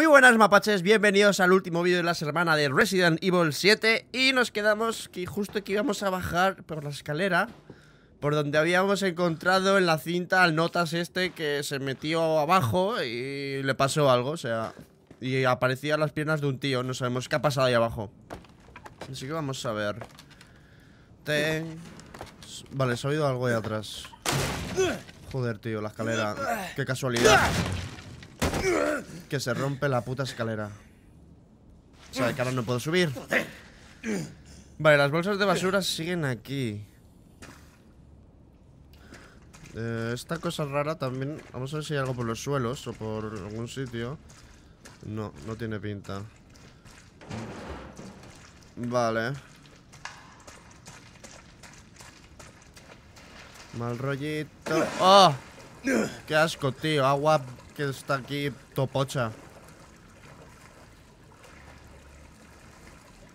Muy buenas mapaches, bienvenidos al último vídeo de la semana de Resident Evil 7 Y nos quedamos que justo que íbamos a bajar por la escalera Por donde habíamos encontrado en la cinta al notas este que se metió abajo y le pasó algo, o sea Y aparecían las piernas de un tío, no sabemos qué ha pasado ahí abajo. Así que vamos a ver. Ten... Vale, se ha oído algo ahí atrás. Joder, tío, la escalera. Qué casualidad que se rompe la puta escalera. O sea, que ahora no puedo subir. Vale, las bolsas de basura siguen aquí. Eh, esta cosa rara también... Vamos a ver si hay algo por los suelos o por algún sitio. No, no tiene pinta. Vale. Mal rollito. ¡Oh! ¡Qué asco, tío! Agua que está aquí topocha.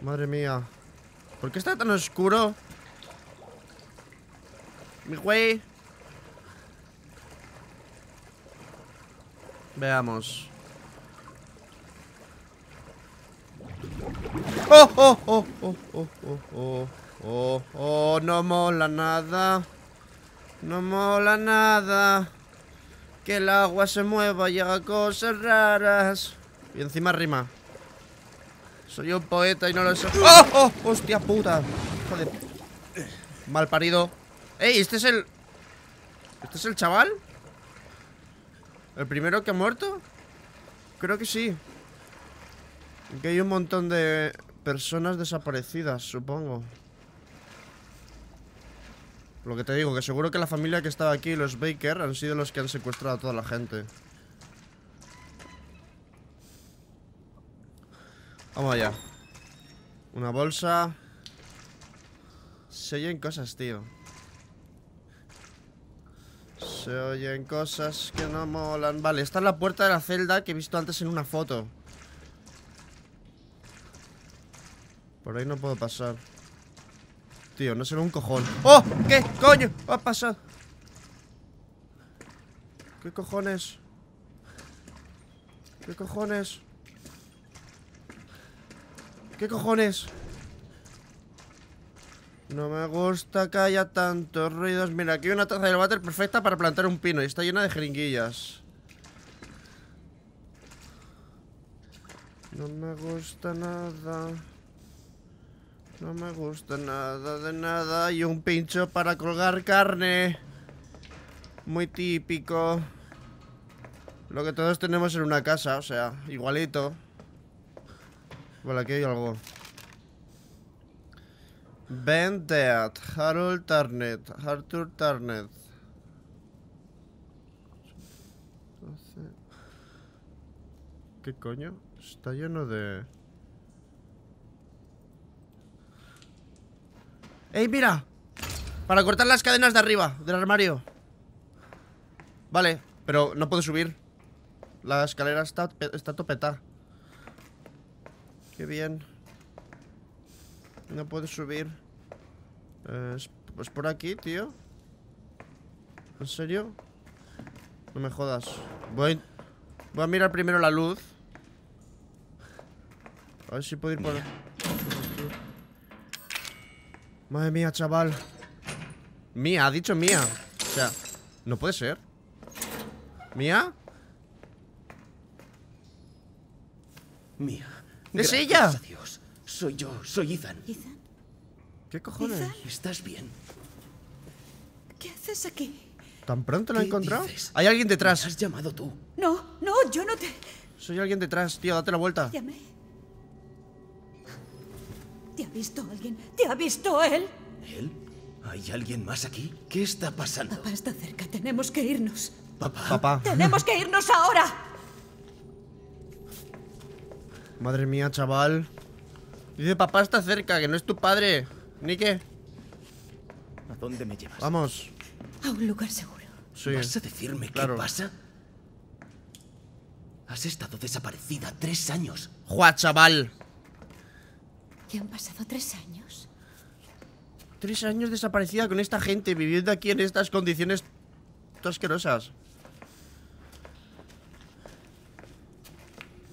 Madre mía. ¿Por qué está tan oscuro? Mi güey. Veamos. ¡Oh, oh, oh, oh, oh, oh, oh, oh, oh! No mola nada. No mola nada. Que el agua se mueva y haga cosas raras. Y encima rima. Soy un poeta y no lo sé. ¡Oh! ¡Oh! ¡Hostia puta! Joder. Mal parido. ¡Ey! ¿Este es el. ¿Este es el chaval? ¿El primero que ha muerto? Creo que sí. Que hay un montón de personas desaparecidas, supongo. Lo que te digo, que seguro que la familia que estaba aquí, los Baker, han sido los que han secuestrado a toda la gente. Vamos allá. Una bolsa. Se oyen cosas, tío. Se oyen cosas que no molan. Vale, esta es la puerta de la celda que he visto antes en una foto. Por ahí no puedo pasar. Tío, no será un cojón ¡Oh! ¿Qué coño ha pasado? ¿Qué cojones? ¿Qué cojones? ¿Qué cojones? No me gusta que haya tantos ruidos Mira, aquí hay una taza de water perfecta para plantar un pino Y está llena de jeringuillas No me gusta nada no me gusta nada de nada. Y un pincho para colgar carne. Muy típico. Lo que todos tenemos en una casa, o sea, igualito. Vale, aquí hay algo. Ben Dead, Harold Tarnet, Arthur Tarnet. ¿Qué coño? Está lleno de... ¡Ey, mira! Para cortar las cadenas de arriba, del armario. Vale, pero no puedo subir. La escalera está, está topeta Qué bien. No puedo subir. Pues por aquí, tío. ¿En serio? No me jodas. Voy, voy a mirar primero la luz. A ver si puedo ir por... Madre mía, chaval Mía, ha dicho mía O sea, no puede ser ¿Mía? Mía ¿Es ella? Dios. Soy yo, soy Ethan ¿Ethan? ¿Qué cojones? ¿Ethan? ¿Estás bien? ¿Qué haces aquí? ¿Tan pronto lo he ¿Qué encontrado? dices? Hay alguien ¿Me detrás has llamado tú? No, no, yo no te Soy alguien detrás, tío, date la vuelta llamé. ¿Te ha visto alguien? ¿Te ha visto él? ¿Él? ¿Hay alguien más aquí? ¿Qué está pasando? Papá está cerca, tenemos que irnos. Papá. Papá ¡Tenemos que irnos ahora! Madre mía, chaval Dice, papá está cerca, que no es tu padre ¿Ni qué? ¿A dónde me llevas? Vamos A un lugar seguro. Sí, ¿Vas a decirme claro. qué pasa? Has estado desaparecida tres años. ¡Jua, chaval! ¿Ya han pasado tres años? Tres años desaparecida con esta gente Viviendo aquí en estas condiciones Asquerosas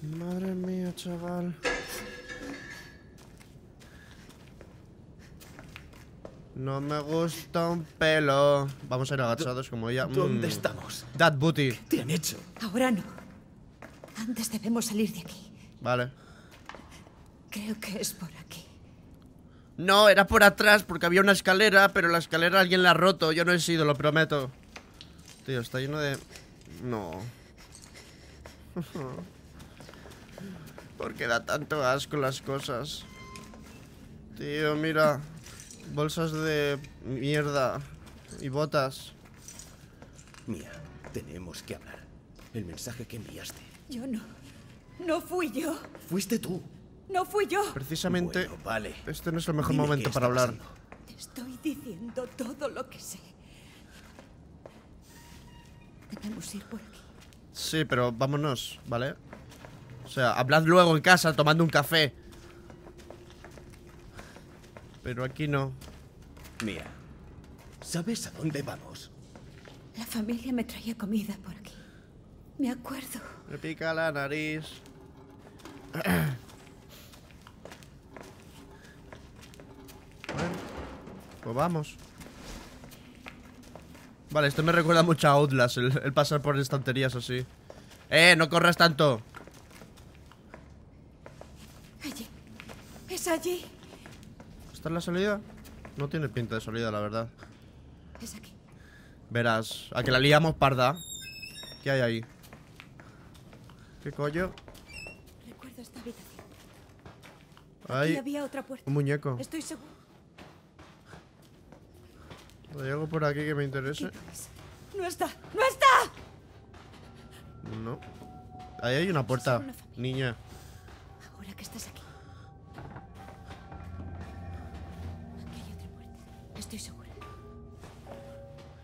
Madre mía, chaval. No me gusta un pelo. Vamos a ir agachados como ella. ¿Dónde Mm. estamos? That booty. ¿Te han hecho? Ahora no. Antes debemos salir de aquí. Vale. Creo que es por aquí. No, era por atrás porque había una escalera, pero la escalera alguien la ha roto. Yo no he sido, lo prometo. Tío, está lleno de... No. ¿Por qué da tanto asco las cosas? Tío, mira. Bolsas de mierda. Y botas. Mía, tenemos que hablar. El mensaje que enviaste. Yo no. No fui yo. Fuiste tú. No fui yo. Precisamente... Bueno, vale. Este no es el mejor Dime momento para hablar. pasando. Te estoy diciendo todo lo que sé. Debemos ir por aquí. Sí, pero vámonos, ¿vale? O sea, hablad luego en casa tomando un café. Pero aquí no. Mía, ¿sabes a dónde vamos? La familia me traía comida por aquí. Me acuerdo. Me pica la nariz. pues vamos. Vale, esto me recuerda mucho a Outlast, el, el pasar por estanterías así. ¡Eh, no corras tanto! Allí. Es allí. ¿Esta es la salida? No tiene pinta de salida, la verdad. Es aquí. Verás, a que la liamos parda. ¿Qué hay ahí? ¿Qué coño? Recuerdo esta habitación. Hay había otra puerta. un muñeco. Estoy seguro. ¿Hay algo por aquí que me ¿Qué interese? es? No está. ¡No está! No. Ahí hay una puerta, una niña. Ahora que estás aquí. Aquí hay otra puerta. Estoy segura.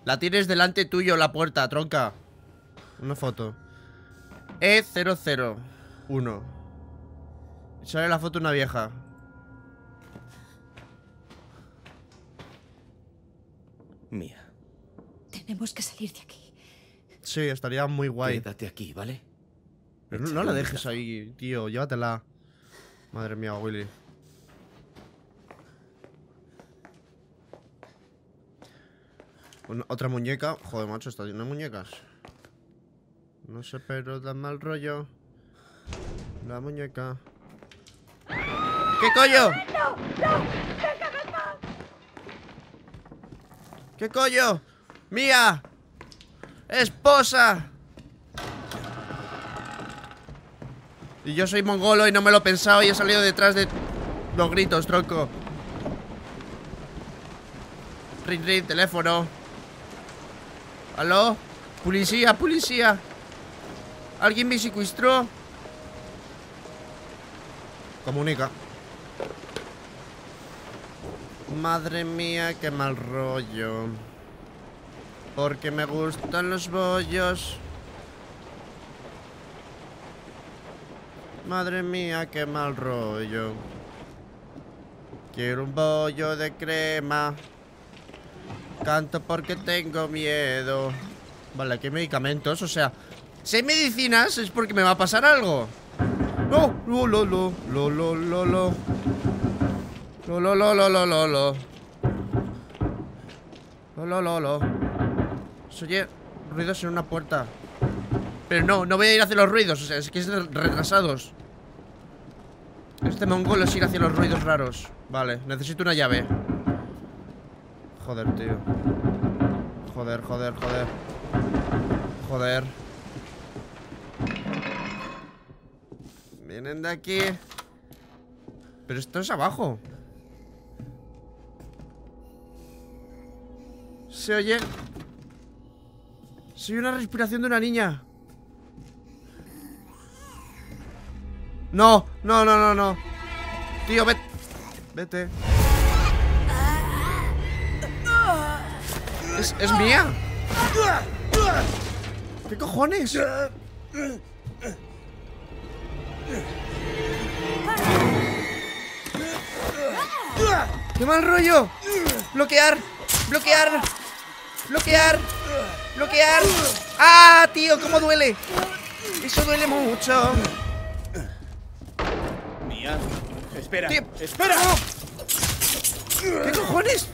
La tienes delante tuyo, la puerta, tronca. Una foto. E E001. Sale la foto de una vieja. Mía, Tenemos que salir de aquí. Sí, estaría muy guay. quédate aquí, ¿vale? Pero no, no Échale la dejes ahí, tío. Llévatela. Madre mía, Willy. Una- otra muñeca. Joder, macho, está lleno de muñecas. No sé, pero da mal rollo. La muñeca. ¿Qué coño? ¿Qué coño? ¡Mía! ¡Esposa! Y yo soy mongolo y no me lo he pensado y he salido detrás de los gritos, tronco. Ring, ring, teléfono. ¿Aló? Policía, policía. ¿Alguien me secuestró? Comunica. Madre mía, qué mal rollo. Porque me gustan los bollos. Madre mía, qué mal rollo. Quiero un bollo de crema. Canto porque tengo miedo. Vale, aquí hay medicamentos, o sea, si hay medicinas es porque me va a pasar algo. No, lo, lo, lo, lo, lo, lo, lo. Lo, lo, lo, lo, lo, lo, lo. Lo, lo, lo. Se oye ruidos en una puerta. Pero no, no voy a ir hacia los ruidos, o sea, es que es retrasados. Este mongolo es ir hacia los ruidos raros. Vale, necesito una llave. Joder, tío. Joder, joder, joder. Joder. Vienen de aquí. Pero esto es abajo. Se oye. Se oye una respiración de una niña. No, no, no, no, no. Tío, vete. Vete. Es, es mía. ¿Qué cojones? ¡Qué mal rollo! ¡Bloquear! ¡Bloquear! ¡Bloquear! ¡Bloquear! ¡Ah, tío! ¿Cómo duele? Eso duele mucho. Mía. Espera. Tío. Espera. ¿Qué cojones?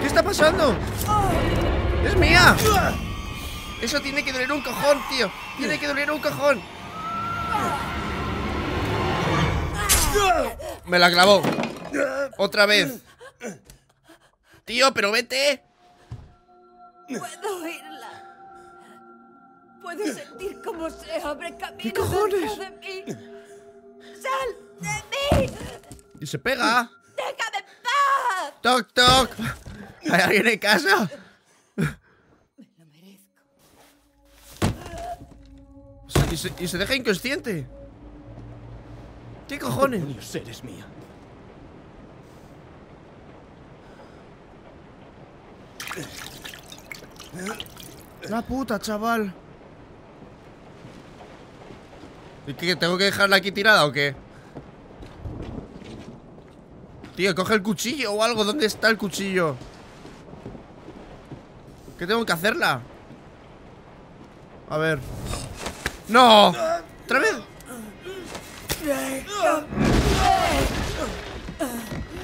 ¿Qué está pasando? ¡Es mía! Eso tiene que doler un cojón, tío. Tiene que doler un cojón. Me la clavó. Otra vez. Tío, pero vete. Puedo oírla. Puedo sentir cómo se abre camino ¿Qué cojones? dentro de mí. ¡Sal de mí! Y se pega. ¡Déjame en paz! Toc, toc. ¿Hay alguien en casa? Me lo merezco. Y se, y se deja inconsciente. ¿Qué cojones? Demonios, eres mía. La puta, chaval. ¿Y qué? ¿Tengo que dejarla aquí tirada o qué? Tío, coge el cuchillo o algo. ¿Dónde está el cuchillo? ¿Qué tengo que hacerla? A ver. ¡No! ¿Otra vez?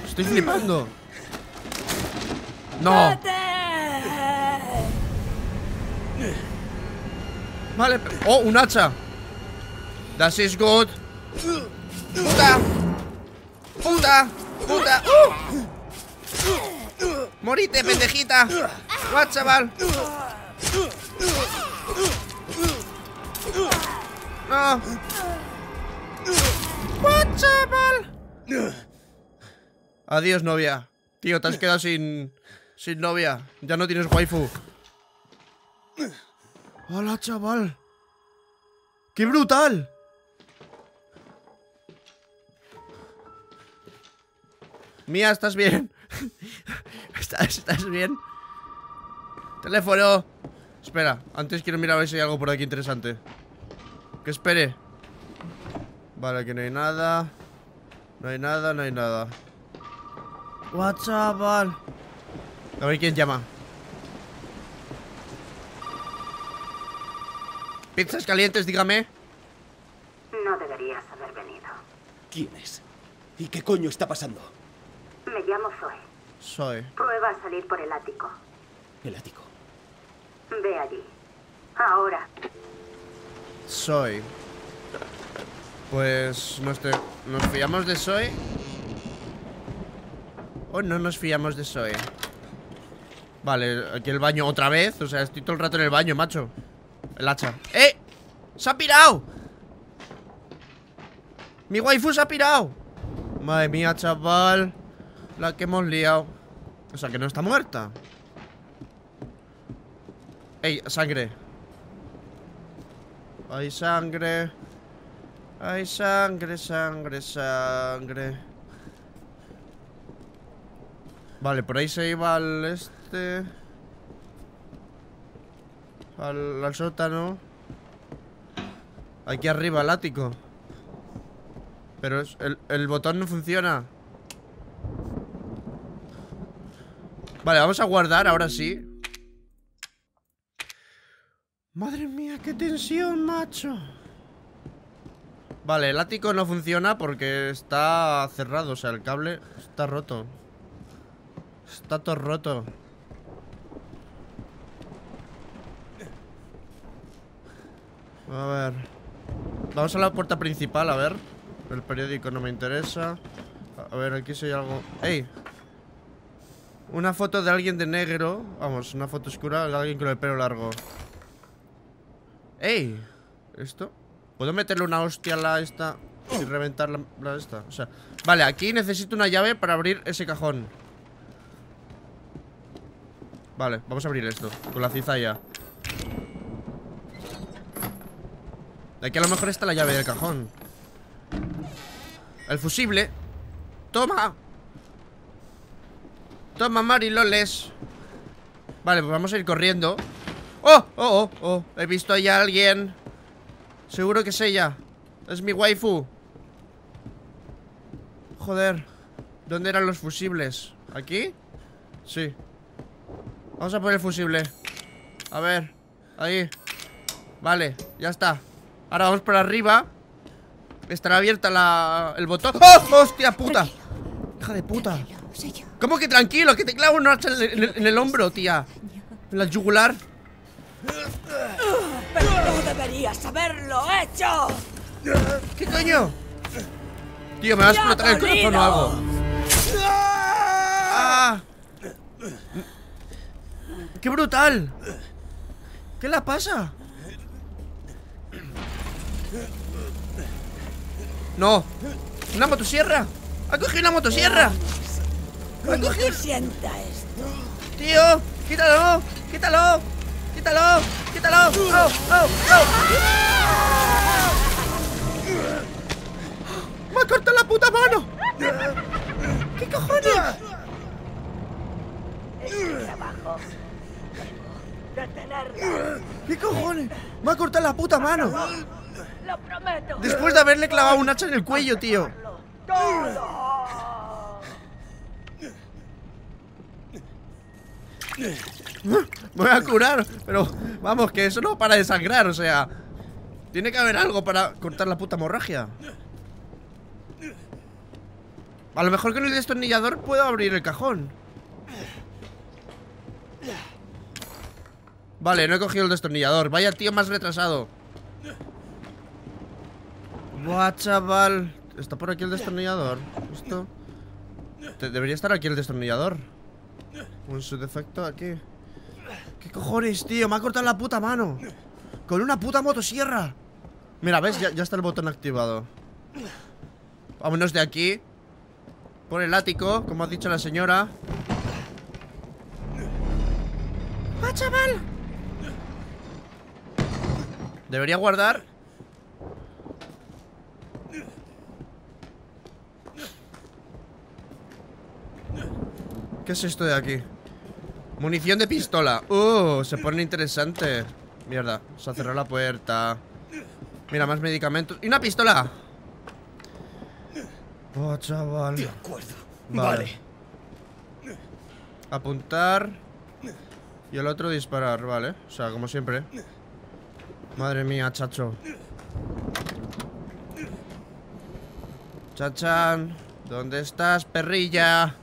Estoy flipando. No. Vale. Oh, un hacha. That is good. Puta. Puta. Puta. Morite, pendejita. What, chaval. What, chaval. Adiós, novia. Tío, te has quedado sin. Sin novia. Ya no tienes waifu. Hola, chaval. ¡Qué brutal! Mía, ¿estás bien? ¿Estás, ¿Estás bien? Teléfono. Espera, antes quiero mirar a ver si hay algo por aquí interesante. Que espere. Vale, aquí no hay nada. No hay nada, no hay nada. What, chaval. A ver quién llama. Pizzas calientes, dígame. No deberías haber venido. ¿Quién es? ¿Y qué coño está pasando? Me llamo Zoe. Soy. Prueba a salir por el ático. El ático. Ve allí. Ahora. Soy. Pues nos, te- nos fiamos de Soy. O no nos fiamos de Soy. Vale, aquí el baño otra vez. O sea, estoy todo el rato en el baño, macho. El hacha. ¡Eh! ¡Se ha pirado! ¡Mi waifu se ha pirado! Madre mía, chaval. La que hemos liado. O sea, que no está muerta. ¡Ey! Sangre. Hay sangre. Hay sangre, sangre, sangre. Vale, por ahí se iba al este. Al, sótano. Aquí arriba, al ático. Pero el, el botón no funciona. Vale, vamos a guardar ahora sí. Madre mía, qué tensión, macho. Vale, el ático no funciona porque está cerrado, o sea, el cable está roto. Está todo roto. A ver. Vamos a la puerta principal, a ver. El periódico no me interesa. A ver, aquí hay algo. ¡Ey! Una foto de alguien de negro. Vamos, una foto oscura de alguien con el pelo largo. ¡Ey! ¿Esto? ¿Puedo meterle una hostia a la esta y reventar la, la esta? O sea, vale, aquí necesito una llave para abrir ese cajón. Vale, vamos a abrir esto con la cizalla. Aquí a lo mejor está la llave del cajón. El fusible. ¡Toma! Toma, Mariloles. Vale, pues vamos a ir corriendo. ¡Oh! ¡Oh, oh, oh! He visto ahí a alguien. Seguro que es ella. Es mi waifu. Joder. ¿Dónde eran los fusibles? ¿Aquí? Sí. Vamos a poner el fusible. A ver. Ahí. Vale, ya está. Ahora vamos por arriba. Estará abierta la, el botón. ¡Oh! ¡Hostia puta! Hija de puta. ¿Cómo que tranquilo? Que te clavo una hacha en el, en el- en el hombro, tía. En la yugular. ¡Pero tú deberías haberlo hecho! ¿Qué coño? Tío, me va a explotar el corazón o algo. ¡Ah! ¡Qué brutal! ¿Qué la pasa? No. ¿Una motosierra? ¡Ha cogido una motosierra! ¿Cómo te sienta esto? ¡Tío! ¡Quítalo! ¡Quítalo! ¡Quítalo! ¡Quítalo! ¡Oh! ¡Oh! ¡Oh! ¡Me ha cortado la puta mano! ¿Qué cojones? ¡Detenerla! ¿Qué cojones? Me ha cortado la puta mano. ¡Lo prometo! Después de haberle clavado un hacha en el cuello, tío. Voy a curar, pero vamos, que eso no para de sangrar, o sea. Tiene que haber algo para cortar la puta hemorragia. A lo mejor con el destornillador puedo abrir el cajón. Vale, no he cogido el destornillador. Vaya tío más retrasado. Buah, chaval. ¿Está por aquí el destornillador? ¿Esto? Te- debería estar aquí el destornillador. En su defecto aquí. ¿Qué cojones, tío? Me ha cortado la puta mano. Con una puta motosierra. Mira, ¿ves? Ya, ya está el botón activado. Vámonos de aquí. Por el ático, como ha dicho la señora. ¡Ah, chaval! Debería guardar. ¿Qué es esto de aquí? Munición de pistola. Uh, se pone interesante. Mierda, se ha cerrado la puerta. Mira, más medicamentos. ¡Y una pistola! Oh, chaval. De acuerdo. Vale. Vale. Apuntar. Y el otro disparar, vale. O sea, como siempre. Madre mía, chacho. Chachan. ¿Dónde estás, perrilla?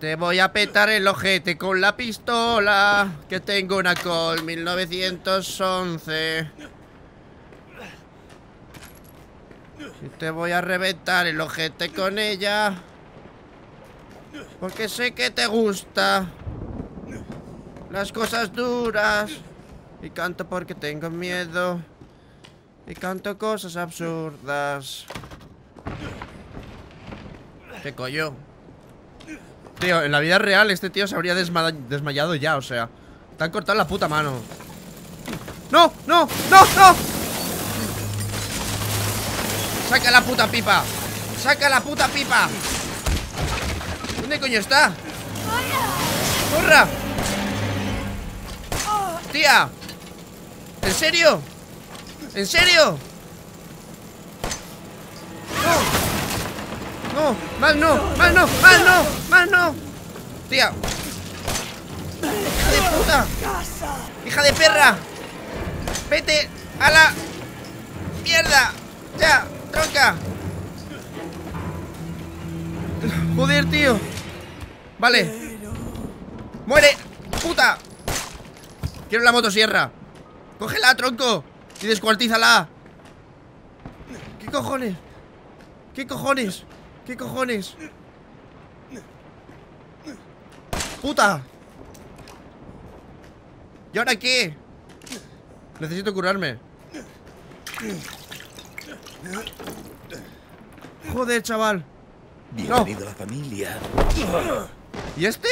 Te voy a petar el ojete con la pistola. Que tengo una Col 1911. Y te voy a reventar el ojete con ella. Porque sé que te gusta. Las cosas duras. Y canto porque tengo miedo. Y canto cosas absurdas. ¿Qué coño? En la vida real este tío se habría desma- desmayado ya, o sea. Te han cortado la puta mano. ¡No! ¡No! ¡No! ¡No! ¡Saca la puta pipa! ¡Saca la puta pipa! ¿Dónde coño está? ¡Corra! ¡Tía! ¿En serio? ¿En serio? ¡No! ¡Más no! ¡Más no! ¡Más no! ¡Más no! ¡Tía! ¡Hija de puta! ¡Hija de perra! ¡Vete a la... ¡Mierda! ¡Ya! ¡Tronca! Joder, tío Vale ¡Muere! ¡Puta! Quiero la motosierra ¡Cógela, tronco! Y descuartízala ¿Qué cojones? ¿Qué cojones? ¿Qué cojones? ¡Puta! ¿Y ahora qué? Necesito curarme Joder, chaval Bienvenido a la familia. ¿Y este?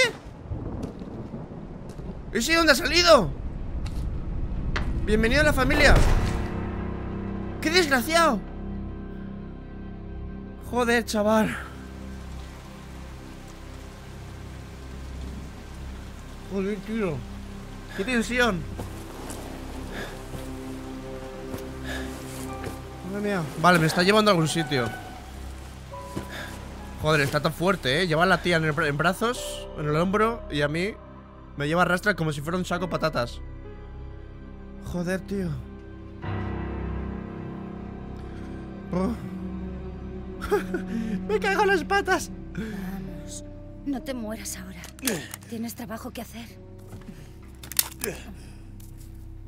¿Ese dónde ha salido? Bienvenido a la familia ¡Qué desgraciado! Joder, chaval Joder, tío ¡Qué tensión! Madre mía Vale, me está llevando a algún sitio Joder, está tan fuerte, ¿eh? Lleva a la tía en, brazos, en el hombro Y a mí me lleva a arrastra como si fuera un saco de patatas Joder, tío Oh. Me cago en las patas. Vamos. No te mueras ahora. Tienes trabajo que hacer.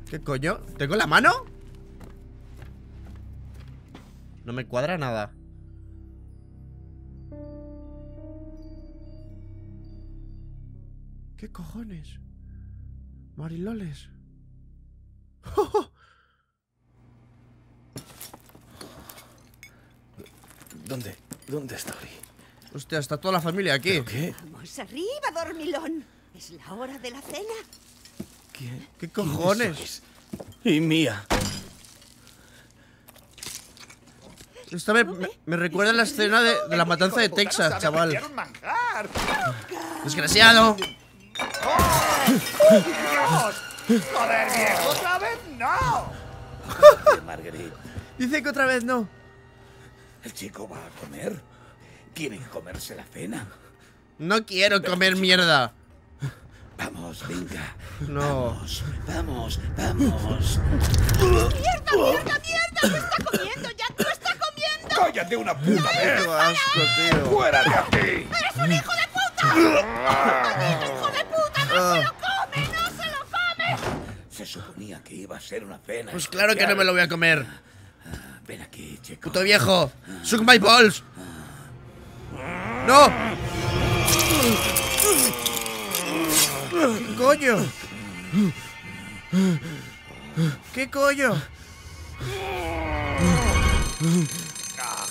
¿Qué coño? ¿Tengo la mano? No me cuadra nada. ¿Qué cojones? Mariloles. ¿Dónde? ¿Dónde estoy? Hostia, está toda la familia aquí. ¿Pero qué? Vamos arriba, dormilón. Es la hora de la cena. ¿Qué ¿Quiénes cojones? Y mía. Esta me, me- me recuerda a la escena de, de la matanza de Texas, chaval. Desgraciado. ¡Joder, viejo! ¡Otra vez no! Dice que otra vez no. ¿El chico va a comer? ¿Tiene que comerse la cena? No quiero comer mierda. Vamos, venga. No. Vamos, vamos, vamos. ¡Comiendo! ¡Ya no está comiendo! ¡Cállate una puta vez! Asco, tío. ¡Fuera de aquí! ¡Hijo de puta! Ah, ¡Come! ¡No se lo come! Se suponía que iba a ser una cena. pues claro que no me lo voy a comer. Ven aquí, chico. Puto viejo. Suck my balls. No. ¿Qué coño? ¿Qué coño?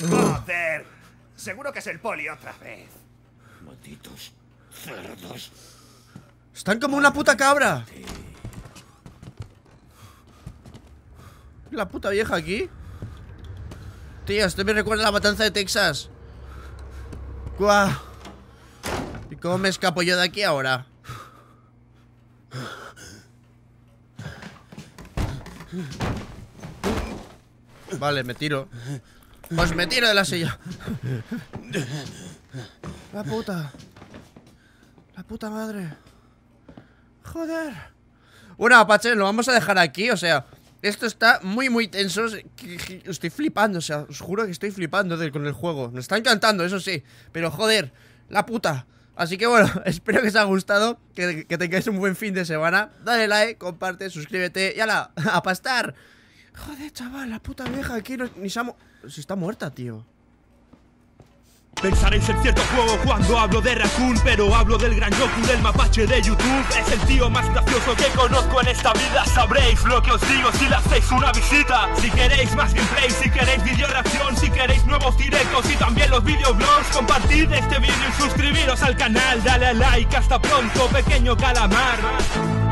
¡Joder! Seguro que es el poli otra vez. Malditos cerdos. Están como una puta cabra. La puta vieja aquí. Tío, esto me recuerda a la matanza de Texas. Guau. ¿Y cómo me escapo yo de aquí ahora? Vale, me tiro. Pues me tiro de la silla. La puta. La puta madre. Joder. Bueno, Apache, lo vamos a dejar aquí, o sea, esto está muy, muy tenso. Estoy flipando, o sea, os juro que estoy flipando con el juego. Me está encantando, eso sí, pero joder, la puta. Así que bueno, espero que os haya gustado, que, que tengáis un buen fin de semana. Dale like, comparte, suscríbete y ala, a pastar. Joder, chaval, la puta vieja aquí ni se ha Si está muerta, tío. Pensaréis en cierto juego cuando hablo de Raccoon Pero hablo del gran Goku del mapache de YouTube. Es el tío más gracioso que conozco en esta vida. Sabréis lo que os digo si le hacéis una visita. Si queréis más gameplay, si queréis video reacción Si queréis nuevos directos y también los videoblogs Compartid este vídeo y suscribiros al canal. Dale a like, hasta pronto pequeño calamar